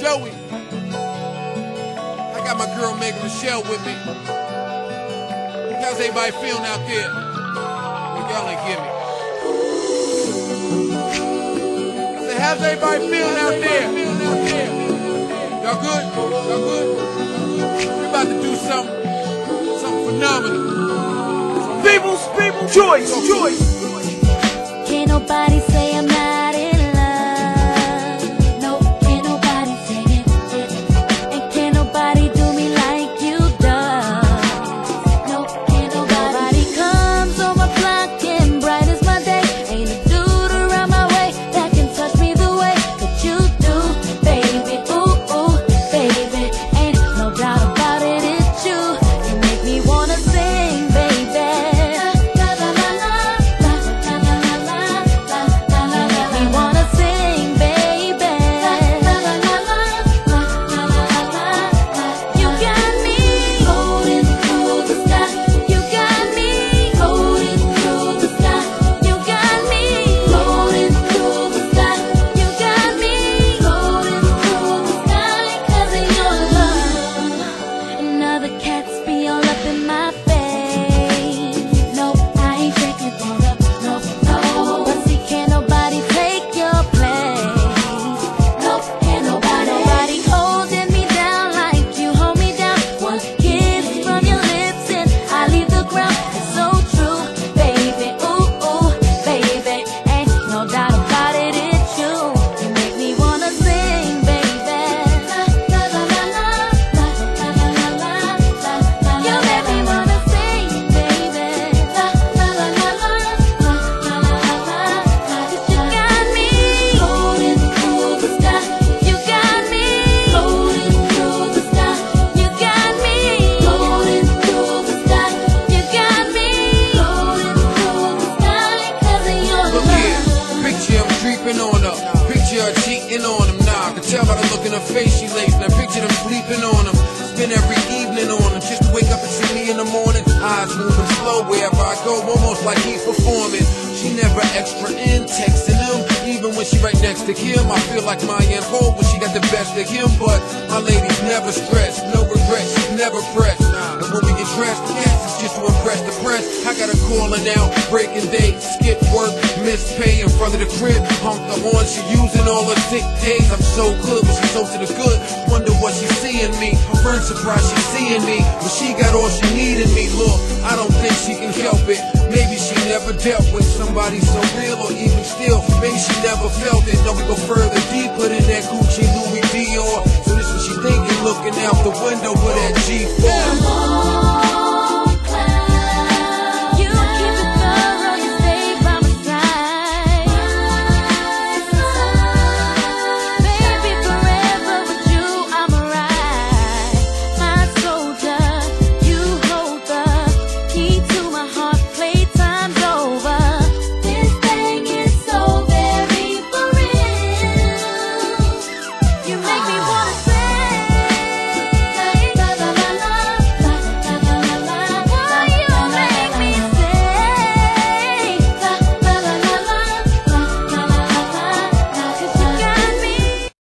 Joey. I got my girl Megan Rochelle with me. How's everybody feeling out there? Well, y'all ain't give me. I said, how's everybody feeling out there? Y'all good? Y'all good? We're about to do something, something phenomenal. People's people choice, choice. Creeping on her. Picture her cheating on him. Nah, I can tell by the look in her face she lays. Now picture them sleeping on him. Spend every evening on him. Just to wake up and see me in the morning. Eyes moving slow wherever I go, almost like he's performing. She never extra in, texting him. Even when she right next to him, I feel like my Aunt Ho when she got the best of him. But my lady's never stressed, no regrets, never pressed. And when we get dressed, yes, it's just to impress the press. I got her calling out, breaking dates, skip miss pay in front of the crib. Honk the horn, she using all her sick days. I'm so good, but she's so to the good. Wonder what she's seeing me. Her friends surprised she's seeing me, but she got all she needed me. Look, I don't think she can help it. Maybe she never dealt with somebody so real, or even still, maybe she never felt it. No, we go further deeper than that Gucci Louis Dior. So this is what she thinking, looking out the window with that G4. Come on.